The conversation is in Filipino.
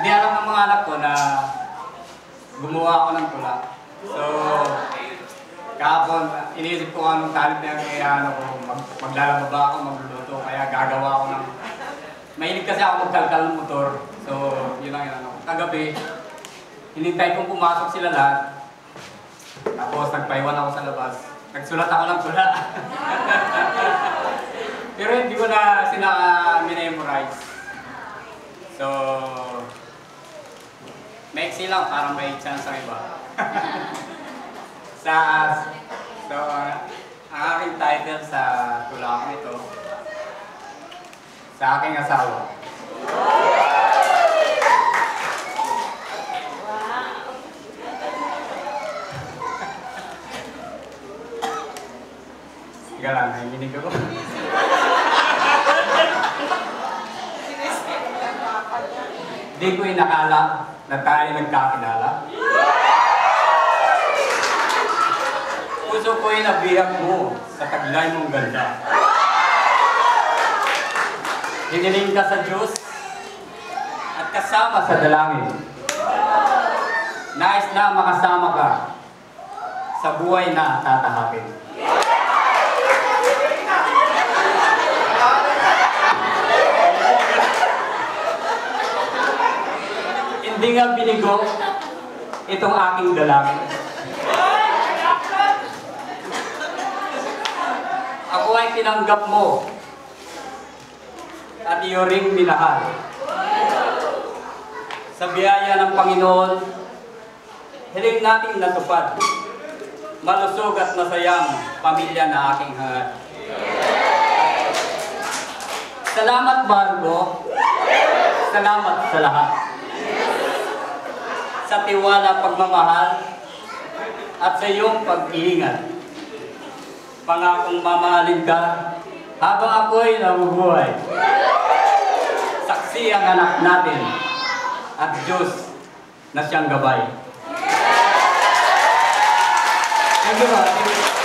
Hindi alam ng mga anak ko na gumawa ako ng tula. So, kahapon, iniisip ko anong talent na kaya ano ko, mag, maglalaba ba ako, magluluto, kaya gagawa ako ng... Mahilig kasi ako magkalkal ng motor. So, yun lang yun. Ano. Kagabi, hinintay kong pumasok sila lahat. Tapos, nagpaiwan ako sa labas. Nagsulat ako ng tula. Pero hindi ko na sina memorize So, maiksi lang, parang may chance ang iba. sa, so, ang aking title sa tula ko ito, sa aking asawa. Sige lang, nanginginig ako. Hindi ko inakala na tayo nagkakilala. Puso ko inabiyak mo sa taglay mong ganda. Hiniling ka sa Diyos at kasama sa dalangin. Nais na makasama ka sa buhay na tatahapin. Hindi nga binigo itong aking dalangin. Ako ay tinanggap mo at iyo ring minahal. Sa biyaya ng Panginoon, hiling nating natupad. Malusog at masayang pamilya na aking hangad. Salamat, Margo. Salamat sa lahat. Sa tiwala, pagmamahal, at sa iyong pag-iingat. Pangakong mamahalin ka habang ako'y nabubuhay. Saksi ang anak natin at Diyos na siyang gabay. Thank you, Martin.